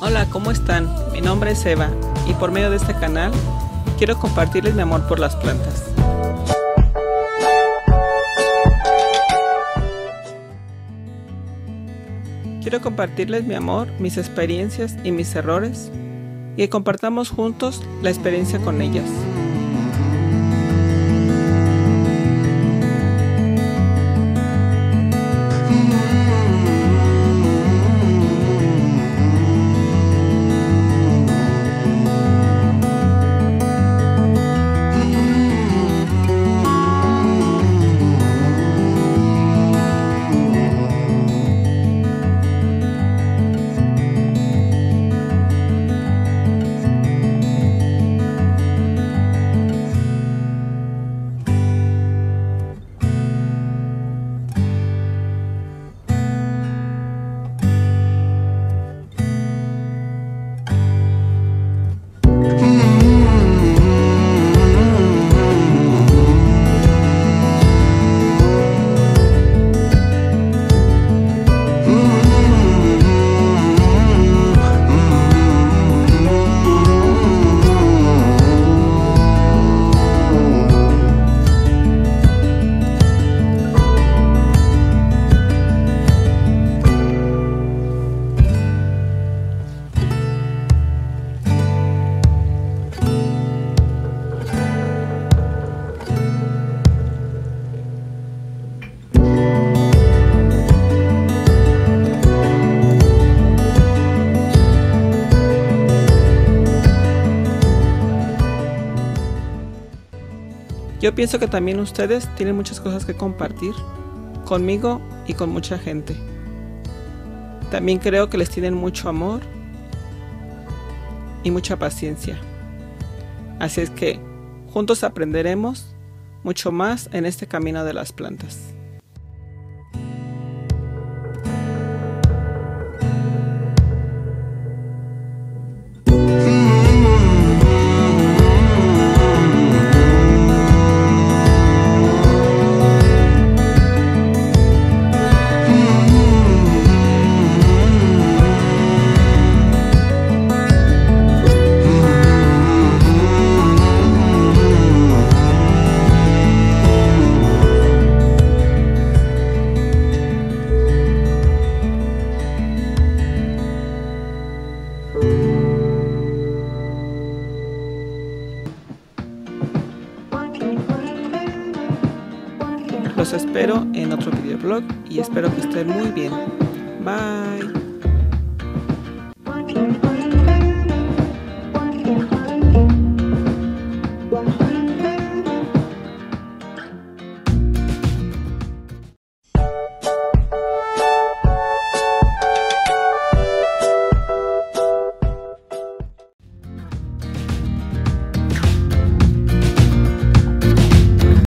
Hola, ¿cómo están? Mi nombre es Eva y por medio de este canal quiero compartirles mi amor por las plantas. Quiero compartirles mi amor, mis experiencias y mis errores y que compartamos juntos la experiencia con ellas. Yo pienso que también ustedes tienen muchas cosas que compartir conmigo y con mucha gente. También creo que les tienen mucho amor y mucha paciencia. Así es que juntos aprenderemos mucho más en este camino de las plantas. Los espero en otro videoblog y espero que estén muy bien.